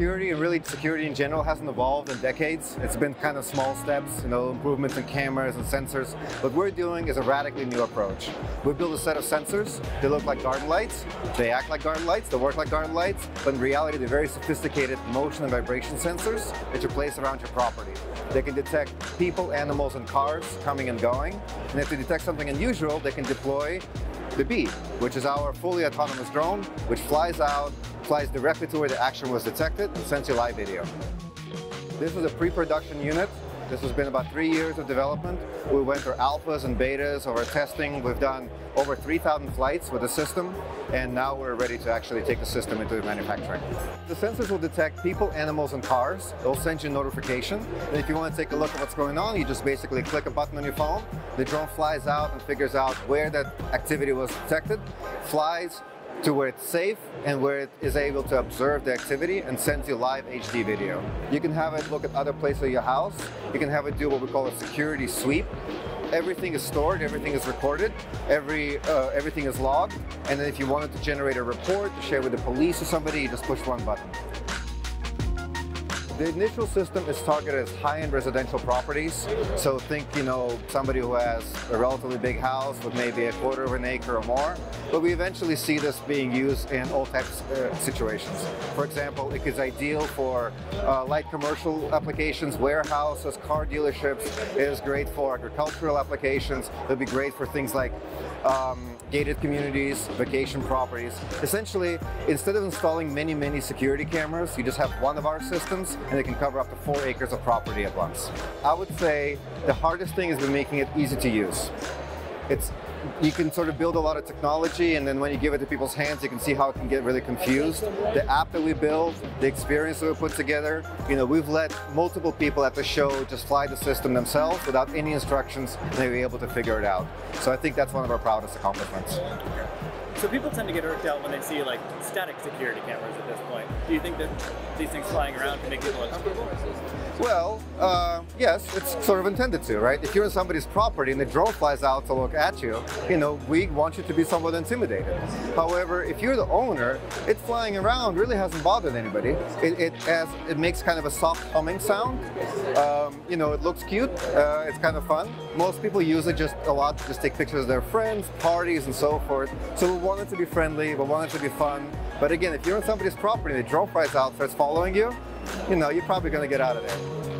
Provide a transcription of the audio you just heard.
security and really security in general hasn't evolved in decades. It's been kind of small steps, you know, improvements in cameras and sensors. What we're doing is a radically new approach. We built a set of sensors. They look like garden lights. They act like garden lights. They work like garden lights. But in reality, they're very sophisticated motion and vibration sensors that you place around your property. They can detect people, animals, and cars coming and going. And if they detect something unusual, they can deploy the Bee, which is our fully autonomous drone, which flies out, flies directly to where the action was detected, and sends you live video. This is a pre-production unit this has been about three years of development. We went through alphas and betas of our testing. We've done over 3,000 flights with the system, and now we're ready to actually take the system into manufacturing. The sensors will detect people, animals, and cars. They'll send you a notification. And if you want to take a look at what's going on, you just basically click a button on your phone. The drone flies out and figures out where that activity was detected, flies, to where it's safe and where it is able to observe the activity and sends you live HD video. You can have it look at other places of your house. You can have it do what we call a security sweep. Everything is stored, everything is recorded, every uh, everything is logged, and then if you wanted to generate a report to share with the police or somebody, you just push one button. The initial system is targeted as high-end residential properties. So think, you know, somebody who has a relatively big house with maybe a quarter of an acre or more. But we eventually see this being used in all types of uh, situations. For example, it is ideal for uh, light commercial applications, warehouses, car dealerships. It is great for agricultural applications. It would be great for things like um, gated communities, vacation properties. Essentially, instead of installing many, many security cameras, you just have one of our systems and it can cover up to four acres of property at once. I would say the hardest thing has been making it easy to use. It's you can sort of build a lot of technology and then when you give it to people's hands you can see how it can get really confused. The app that we build, the experience that we put together, you know, we've let multiple people at the show just fly the system themselves without any instructions and they were able to figure it out. So I think that's one of our proudest accomplishments. So people tend to get irked out when they see like static security cameras at this point. Do you think that these things flying around can make people uncomfortable? Well, uh, yes, it's sort of intended to, right? If you're in somebody's property and the drone flies out to look at you, you know, we want you to be somewhat intimidated. However, if you're the owner, it flying around really hasn't bothered anybody. It, it has, it makes kind of a soft humming sound. Um, you know, it looks cute. Uh, it's kind of fun. Most people use it just a lot to just take pictures of their friends, parties, and so forth. So we want it to be friendly. We want it to be fun. But again, if you're on somebody's property and the drone flies out, starts following you, you know, you're probably going to get out of there.